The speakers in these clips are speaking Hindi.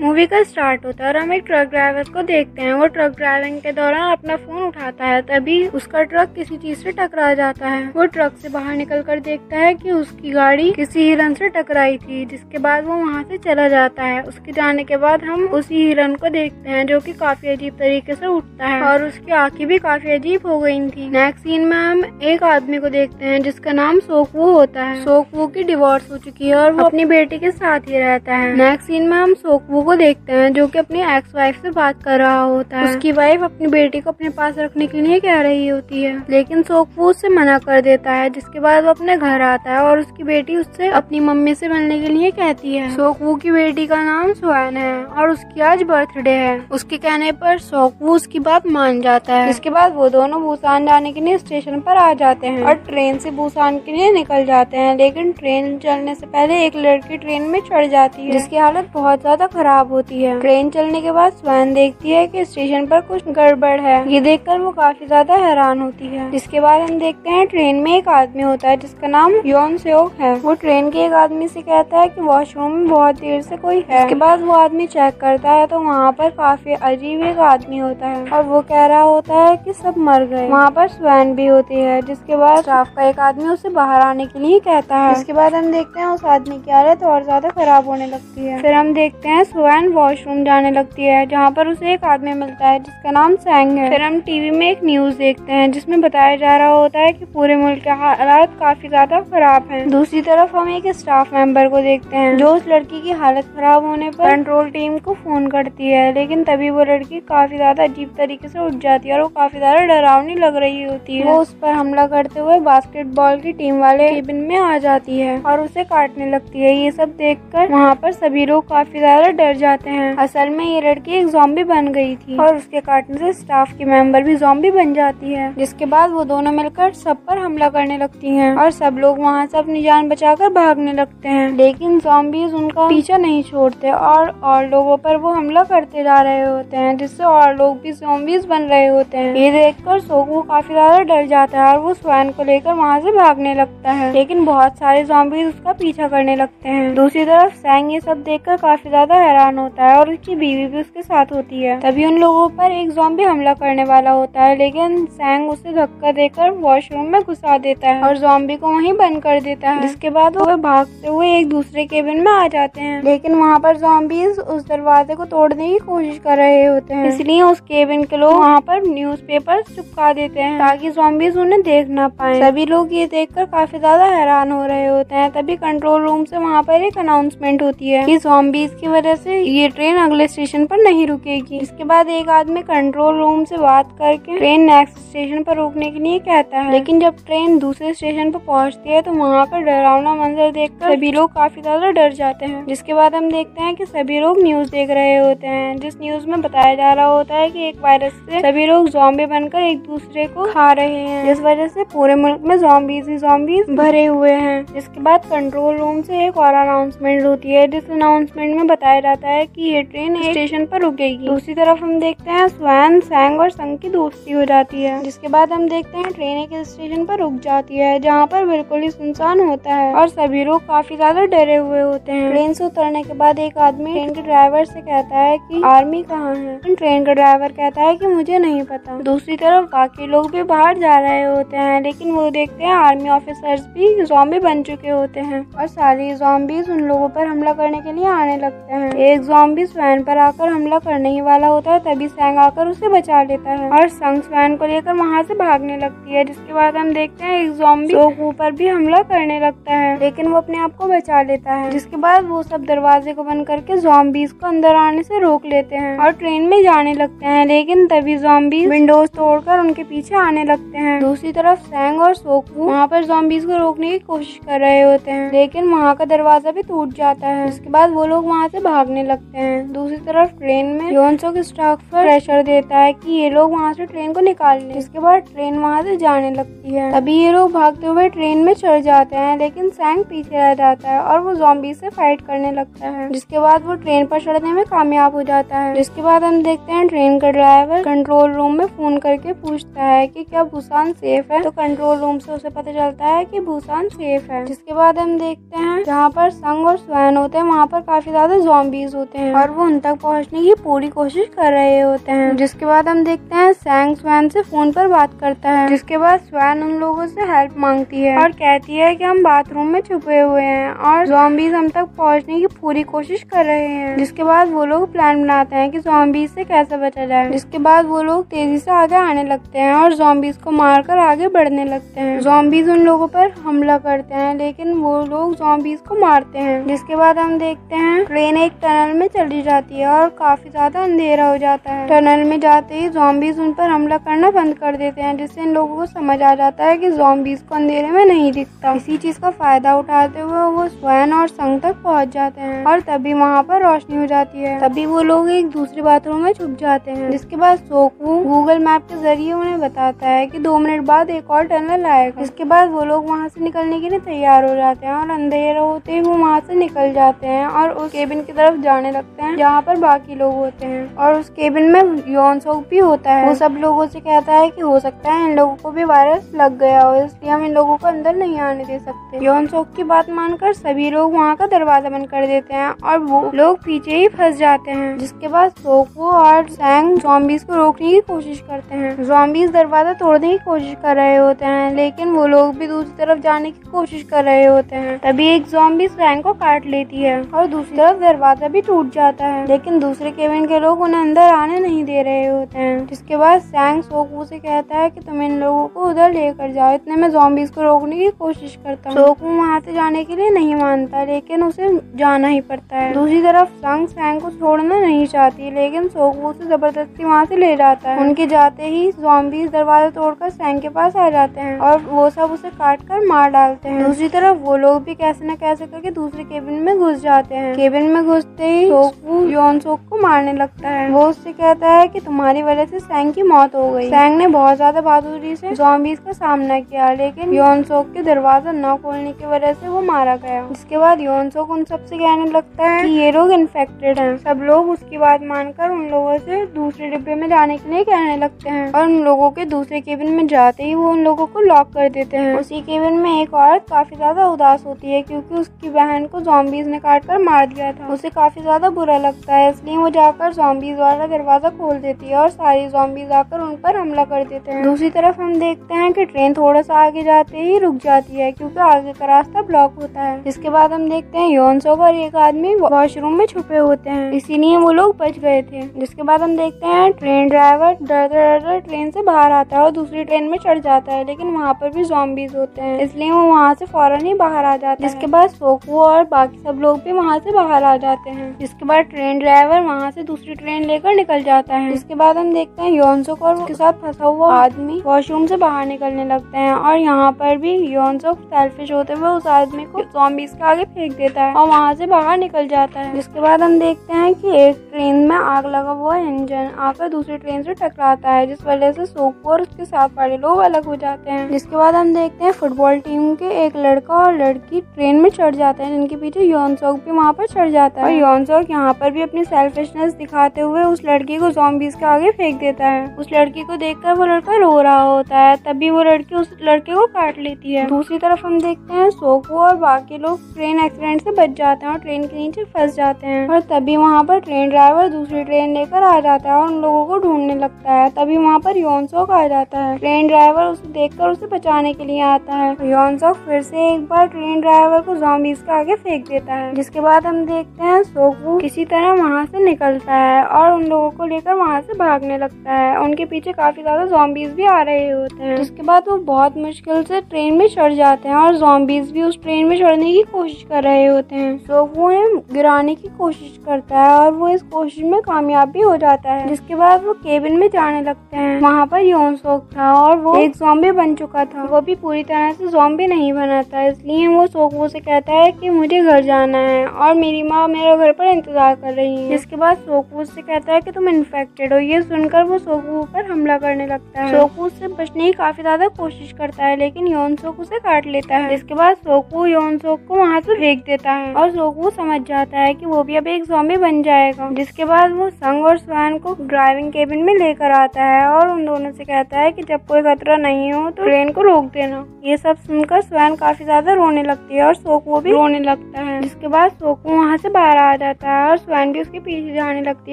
मूवी का स्टार्ट होता है और हम एक ट्रक ड्राइवर को देखते हैं। वो ट्रक ड्राइविंग के दौरान अपना फ़ोन उठाता है, तभी उसका ट्रक किसी चीज़ से टकरा जाता है। वो ट्रक से बाहर निकल कर देखता है कि उसकी गाड़ी किसी हिरन से टकराई थी, जिसके बाद वो वहाँ से चला जाता है। उसके जाने के बाद हम उसी हिरन को देखते हैं, जो कि काफ़ी अजीब तरीके से उठता है और उसकी आँखें भी काफ़ी अजीब हो गई थी। नेक्स्ट सीन में हम एक आदमी को देखते हैं, जिसका नाम सोकवू होता है। सोकवू की डिवोर्स हो चुकी है और वो अपनी बेटी के साथ ही रहता है। नेक्स्ट सीन में हम सोकवू को देखते हैं जो कि अपनी एक्स वाइफ से बात कर रहा होता है। उसकी वाइफ अपनी बेटी को अपने पास रखने के लिए कह रही होती है। लेकिन सोकवू उससे मना कर देता है जिसके बाद वो अपने घर आता है और उसकी बेटी उससे अपनी मम्मी से मिलने के लिए कहती है। सोकवू की बेटी का नाम सुहान है और उसकी आज बर्थडे है। उसके कहने पर सोकवू उसकी बात मान जाता है। इसके बाद वो दोनों भूसान जाने के लिए स्टेशन पर आ जाते हैं और ट्रेन से भूसान के लिए निकल जाते हैं। लेकिन ट्रेन चलने से पहले एक लड़की ट्रेन में चढ़ जाती है। जिसकी हालत बहुत ज़्यादा खराब होती है। ट्रेन चलने के बाद स्वयं देखती है कि स्टेशन पर कुछ गड़बड़ है। ये देखकर वो काफ़ी ज़्यादा हैरान होती है। जिसके बाद हम देखते हैं ट्रेन में एक आदमी होता है जिसका नाम योन सेओक है। वो ट्रेन के एक आदमी से कहता है कि वॉशरूम में बहुत देर से कोई है। इसके बाद वो आदमी चेक करता है तो वहाँ पर काफ़ी अजीब एक आदमी होता है और वो कह रहा होता है कि सब मर गए। वहाँ पर स्वैन भी होती है, जिसके बाद स्टाफ का एक आदमी उसे बाहर आने के लिए कहता है। इसके बाद हम देखते हैं उस आदमी की हालत और ज़्यादा खराब होने लगती है। फिर हम देखते हैं स्वैन वॉशरूम जाने लगती है, जहाँ पर उसे एक आदमी मिलता है जिसका नाम सैंग है। फिर हम टीवी में एक न्यूज़ देखते हैं, जिसमें बताया जा रहा होता है कि पूरे मुल्क के हालात काफ़ी ज़्यादा खराब हैं। दूसरी तरफ़ हम एक स्टाफ मेंबर को देखते हैं, जो उस लड़की की हालत खराब होने पर कंट्रोल टीम को फ़ोन करती है, लेकिन तभी वो लड़की काफ़ी ज़्यादा अजीब तरीके से उठ जाती है और वो काफ़ी ज़्यादा डरावनी लग रही होती है। वो उस पर हमला करते हुए बास्केटबॉल की टीम वाले केबिन में आ जाती है और उसे काटने लगती है। ये सब देखकर वहाँ पर सभी लोग काफ़ी ज़्यादा डर जाते हैं। असल में ये लड़की एक जॉम्बी बन गई थी और उसके काटने से स्टाफ की मेंबर भी जॉम्बी बन जाती है, जिसके बाद वो दोनों मिलकर सब पर हमला करने लगती हैं और सब लोग वहाँ से अपनी जान बचाकर भागने लगते हैं। लेकिन जॉम्बीज उनका पीछा नहीं छोड़ते और और लोगों पर वो हमला करते जा रहे होते हैं, जिससे और लोग भी जॉम्बीज बन रहे होते हैं। ये देख देखकर सोकू काफ़ी ज़्यादा डर जाता है और वो स्वैन को लेकर वहाँ से भागने लगता है। लेकिन बहुत सारे जॉम्बीज उसका पीछा करने लगते हैं। दूसरी तरफ़ सैंग ये सब देखकर काफ़ी ज़्यादा हैरान होता है और उसकी बीवी भी उसके साथ होती है। तभी उन लोगों पर एक जॉम्बी हमला करने वाला होता है, लेकिन सैंग उसे धक्का देकर वॉशरूम में घुसा देता है और जॉम्बी को वहीं बंद कर देता है। जिसके बाद वो भागते हुए एक दूसरे केबिन में आ जाते हैं, लेकिन वहाँ पर जॉम्बीज उस दरवाजे को तोड़ने की कोशिश कर रहे होते हैं। इसलिए उस केबिन के लोग वहाँ पर न्यूज़ चिपका देते हैं, ताकि जॉम्बीज उन्हें देख ना पाए। सभी लोग ये देखकर काफ़ी ज़्यादा हैरान हो रहे होते हैं, तभी कंट्रोल रूम से वहाँ पर एक अनाउंसमेंट होती है कि जॉम्बीज की वजह से ये ट्रेन अगले स्टेशन पर नहीं रुकेगी। इसके बाद एक आदमी कंट्रोल रूम से बात करके ट्रेन नेक्स्ट स्टेशन पर रोकने के लिए कहता है। लेकिन जब ट्रेन दूसरे स्टेशन पर पहुँचती है तो वहाँ का डरावना मंजर देखकर सभी लोग काफ़ी ज़्यादा डर जाते हैं। जिसके बाद हम देखते हैं कि सभी लोग न्यूज़ देख रहे होते हैं। जिस न्यूज़ में बताया जा रहा होता है कि एक वायरस से सभी लोग जॉम्बे बनकर एक दूसरे को खा रहे हैं। जिस वजह से पूरे मुल्क में जॉम्बीज ही जॉम्बीज भरे हुए हैं। जिसके बाद कंट्रोल रूम से एक और अनाउंसमेंट होती है, जिस अनाउंसमेंट में बताया जाता है कि ये ट्रेन स्टेशन पर रुकेगी। दूसरी तरफ़ हम देखते हैं स्वैन सैंग और संग की दोस्ती हो जाती है, जिसके बाद हम देखते हैं ट्रेन एक स्टेशन पर रुक जाती है, जहाँ पर बिल्कुल ही सुनसान होता है और सभी लोग काफ़ी ज़्यादा डरे हुए होते हैं। ट्रेन से उतरने के बाद एक आदमी ट्रेन के ड्राइवर से कहता है कि, आर्मी कहाँ है? ट्रेन का ड्राइवर कहता है कि, मुझे नहीं पता। दूसरी तरफ़ बाकी लोग भी बाहर जा रहे होते हैं, लेकिन वो देखते हैं आर्मी ऑफिसर्स भी जॉम्बी बन चुके होते हैं और सारी जॉम्बीज उन लोगों पर हमला करने के लिए आने लगते हैं। एक जॉम्बी स्वैन पर आकर हमला करने ही वाला होता है तभी सैंग आकर उसे बचा लेता है। और संग स्वैन को लेकर वहाँ से भागने लगती है जिसके बाद हम देखते हैं एक जॉम्बी सोकू पर भी हमला करने लगता है लेकिन वो अपने आप को बचा लेता है। जिसके बाद वो सब दरवाजे को बंद करके जॉम्बीज को अंदर आने से रोक लेते हैं और ट्रेन में जाने लगते हैं लेकिन तभी जॉम्बीज विंडोज़ तोड़कर उनके पीछे आने लगते हैं। दूसरी तरफ़ सैंग और सोकू वहाँ पर जॉम्बीज को रोकने की कोशिश कर रहे होते हैं लेकिन वहाँ का दरवाज़ा भी टूट जाता है। उसके बाद वो लोग वहाँ से भागने लगते हैं। दूसरी तरफ़ ट्रेन में योनसो के स्टाफ पर प्रेशर देता है कि ये लोग वहाँ से ट्रेन को निकाल लें। जिसके बाद ट्रेन वहाँ से जाने लगती है। तभी ये लोग भागते हुए ट्रेन में चढ़ जाते हैं, लेकिन सैंग पीछे रह जाता है और वो जॉम्बी से फाइट करने लगता है। जिसके बाद वो ट्रेन पर चढ़ने में कामयाब हो जाता है। जिसके बाद हम देखते हैं ट्रेन का ड्राइवर कंट्रोल रूम में फ़ोन करके पूछता है कि क्या भूसान सेफ़ है? तो कंट्रोल रूम से उसे पता चलता है कि भूसान सेफ़ है। जिसके बाद हम देखते हैं जहाँ पर संग और स्वैन होते हैं, वहाँ पर काफ़ी ज़्यादा जॉम्बी जॉम्बीज होते हैं। और वो उन तक पहुँचने की पूरी कोशिश कर रहे होते हैं। जिसके बाद हम देखते हैं सैंग स्वैन से फ़ोन पर बात करता है। जिसके बाद स्वैन उन लोगों से हेल्प मांगती है। और कहती है कि हम बाथरूम में छुपे हुए हैं और जॉम्बीज हम तक पहुँचने की पूरी कोशिश कर रहे हैं। जिसके बाद वो लोग प्लान बनाते हैं कि जॉम्बीज से कैसे बचा जाए। जिसके बाद वो लोग तेज़ी से आगे आने लगते हैं और जॉम्बीज को मारकर आगे बढ़ने लगते हैं। जॉम्बीज उन लोगों पर हमला करते हैं लेकिन वो लोग जॉम्बीज को मारते हैं। जिसके बाद हम देखते हैं ट्रेन एक टनल में चली जाती है और काफ़ी ज़्यादा अंधेरा हो जाता है। टनल में जाते ही जॉम्बीज उन पर हमला करना बंद कर देते हैं, जिससे इन लोगों को समझ आ जाता है कि जॉम्बीज को अंधेरे में नहीं दिखता। इसी चीज़ का फ़ायदा उठाते हुए वो स्वयं और संग तक पहुँच जाते हैं और तभी वहाँ पर रोशनी हो जाती है। तभी वो लोग एक दूसरे बाथरूम में छुप जाते हैं, जिसके बाद सोकू गूगल मैप के ज़रिए उन्हें बताता है कि दो मिनट बाद एक और टनल आएगा। इसके बाद वो लोग वहाँ से निकलने के लिए तैयार हो जाते हैं और अंधेरा होते ही वो वहाँ से निकल जाते हैं और उस केबिन की तरफ़ जाने लगते हैं, जहाँ पर बाकी लोग होते हैं। और उस केबिन में यौन सोक भी होता है। वो सब लोगों से कहता है कि हो सकता है इन लोगों को भी वायरस लग गया हो, इसलिए हम इन लोगों को अंदर नहीं आने दे सकते। यौन सोक की बात मानकर सभी लोग वहाँ का दरवाज़ा बंद कर देते हैं और वो लोग पीछे ही फंस जाते हैं, जिसके बाद सोको और सैंग जॉम्बीज को रोकने की कोशिश करते हैं। जॉम्बीज दरवाज़ा तोड़ने की कोशिश कर रहे होते हैं, लेकिन वो लोग भी दूसरी तरफ़ जाने की कोशिश कर रहे होते हैं। तभी एक जॉम्बी सैंग को काट लेती है और दूसरी तरफ़ दरवाज़ा भी टूट जाता है। लेकिन दूसरे केबिन के लोग उन्हें अंदर आने नहीं दे रहे होते हैं। जिसके बाद सैंग सोकू से कहता है कि तुम इन लोगों को उधर लेकर जाओ। इतने में जॉम्बीज को रोकने की कोशिश करता हूँ। सोकू वहाँ से जाने के लिए नहीं मानता, लेकिन उसे जाना ही पड़ता है। दूसरी तरफ़ संग सैंग को छोड़ना नहीं चाहती, लेकिन सोकू उसे ज़बरदस्ती वहाँ से ले जाता है। उनके जाते ही जॉम्बीज दरवाज़ा तोड़कर सैंग के पास आ जाते हैं और वो सब उसे काट कर मार डालते हैं। दूसरी तरफ़ वो लोग भी कैसे न कैसे करके दूसरे केबिन में घुस जाते हैं। केबिन में घुसते ही। सोकू योन सोक को मारने लगता है। वो उससे कहता है कि तुम्हारी वजह से सैंग की मौत हो गई। सैंग ने बहुत ज़्यादा बहादुरी से जॉम्बीज का सामना किया लेकिन योन सोक के दरवाज़ा न खोलने की वजह से वो मारा गया। जिसके बाद योन सोक उन सबसे कहने लगता है कि ये लोग इन्फेक्टेड हैं। सब लोग उसकी बात मानकर उन लोगों से दूसरे डिब्बे में जाने के लिए कहने लगते हैं। और उन लोगों के दूसरे केबिन में जाते ही वो उन लोगों को लॉक कर देते हैं। उसी केबिन में एक औरत काफ़ी ज़्यादा उदास होती है क्योंकि उसकी बहन को जॉम्बीज ने काट कर मार दिया था। उसे काफ़ी ज़्यादा बुरा लगता है, इसलिए वो जाकर जॉम्बीज वाला दरवाज़ा खोल देती है और सारी जॉम्बीज आकर उन पर हमला कर देते हैं। दूसरी तरफ़ हम देखते हैं कि ट्रेन थोड़ा सा आगे जाते ही रुक जाती है, क्योंकि आगे का रास्ता ब्लॉक होता है। इसके बाद हम देखते हैं योनसोक और एक आदमी वॉशरूम में छुपे होते हैं, इसीलिए वो लोग बच गए थे। जिसके बाद हम देखते हैं ट्रेन ड्राइवर डर डर ट्रेन से बाहर आता है और दूसरी ट्रेन में चढ़ जाता है, लेकिन वहाँ पर भी जॉम्बीज होते हैं, इसलिए वो वहाँ से फ़ौरन ही बाहर आ जाते है। जिसके बाद सोकू और बाकी सब लोग भी वहाँ से बाहर आ जाते हैं। जिसके बाद ट्रेन ड्राइवर वहाँ से दूसरी ट्रेन लेकर निकल जाता है। जिसके बाद हम देखते हैं योनसोक और उसके साथ फंसा हुआ आदमी वॉशरूम से बाहर निकलने लगते हैं और यहाँ पर भी योनसोक सेल्फिश होते हुए उस आदमी को जॉम्बीज के आगे फेंक देता है और वहाँ से बाहर निकल जाता है। जिसके बाद हम देखते हैं कि एक ट्रेन में आग लगा हुआ इंजन आकर दूसरी ट्रेन से टकराता है, जिस वजह से सोकू और उसके साथ वाले लोग अलग हो जाते हैं। जिसके बाद हम देखते हैं फुटबॉल टीम के एक लड़का और लड़की ट्रेन में चढ़ जाते हैं, जिनके पीछे योनसोक भी वहाँ पर चढ़ जाता है। और योनसोक यहाँ पर भी अपनी सेल्फिशनेस दिखाते हुए उस लड़की को जॉम्बीज के आगे फेंक देता है। उस लड़की को देखकर वो लड़का रो रहा होता है, तभी वो लड़की उस लड़के को काट लेती है। दूसरी तरफ़ हम देखते हैं सोकू और बाकी लोग ट्रेन एक्सीडेंट से बच जाते हैं और ट्रेन के नीचे फंस जाते हैं। और तभी वहाँ पर ट्रेन ड्राइवर दूसरी ट्रेन लेकर आ जाता है और उन लोगों को ढूँढने लगता है। तभी वहाँ पर योनसोक आ जाता है। ट्रेन ड्राइवर उसे देखकर उसे बचाने के लिए आता है। योनसोक फिर से एक बार ट्रेन ड्राइवर को जॉम्बीज के आगे फेंक देता है। जिसके बाद हम देखते हैं सोकू किसी तरह वहाँ से निकलता है और उन लोगों को लेकर वहाँ से भागने लगता है। उनके पीछे काफ़ी ज़्यादा जॉम्बीज भी आ रहे होते हैं। जिसके बाद वो बहुत मुश्किल से ट्रेन में चढ़ जाते हैं और जॉम्बीज भी उस ट्रेन में चढ़ने की कोशिश कर रहे होते हैं। सोकू उन्हें गिराने की कोशिश करता है और वो इस कोशिश में कामयाब भी हो जाता है। जिसके बाद वो केबिन में जाने लगते हैं। वहाँ पर यौन सोक था और वो एक जॉम्बी बन चुका था। वो भी पूरी तरह से जॉम्बी नहीं बना था इसलिए वो सोकू से कहता है कि मुझे घर जाना है और मेरी माँ मेरा घर पर इंतज़ार कर रही है। इसके बाद सोकू से कहता है कि तुम इन्फेक्टेड हो। ये सुनकर वो सोकू पर हमला करने लगता है। सोकू से बचने की काफ़ी ज़्यादा कोशिश करता है लेकिन योन सोकू उसे काट लेता है। जिसके बाद सोकू योन सोक को वहाँ से फेंक देता है और सोकू समझ जाता है कि वो भी अब एक जॉम्बी बन जाएगा। जिसके बाद वो संग और स्वैन को ड्राइविंग केबिन में लेकर आता है और उन दोनों से कहता है की जब कोई खतरा नहीं हो तो ट्रेन को रोक देना। ये सब सुनकर स्वैन काफ़ी ज़्यादा रोने लगती है और सोकू भी रोने लगता है। जिसके बाद सोकू वहाँ से बाहर आ आ जाता है और स्वैन भी उसके पीछे जाने लगती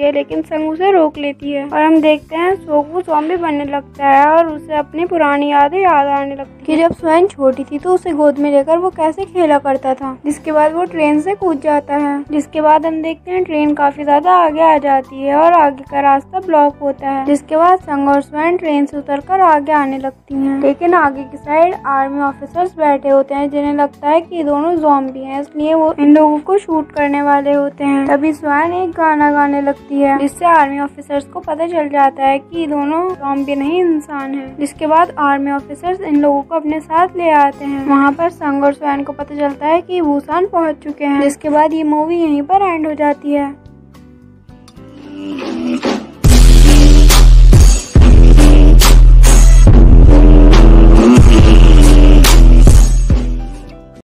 है लेकिन संग उसे रोक लेती है। और हम देखते हैं सोकू जॉम्बी बनने लगता है और उसे अपनी पुरानी यादें याद आने लगती है। जब स्वैन छोटी थी तो उसे गोद में लेकर वो कैसे खेला करता था। जिसके बाद वो ट्रेन से कूद जाता है। जिसके बाद हम देखते हैं ट्रेन काफ़ी ज़्यादा आगे आ जाती है और आगे का रास्ता ब्लॉक होता है। जिसके बाद संग और स्वैन ट्रेन से उतर कर आगे आने लगती है। लेकिन आगे की साइड आर्मी ऑफिसर्स बैठे होते हैं जिन्हें लगता है की दोनों जॉम्बी है इसलिए वो इन लोगों को शूट करने वाले होते हैं। तभी स्वयं एक गाना गाने लगती है, जिससे आर्मी ऑफिसर्स को पता चल जाता है कि दोनों जॉम्बी नहीं इंसान है। जिसके बाद आर्मी ऑफिसर्स इन लोगों को अपने साथ ले आते हैं। वहाँ पर संग और स्वयं को पता चलता है की भूसान पहुँच चुके हैं। जिसके बाद ये मूवी यहीं पर एंड हो जाती है।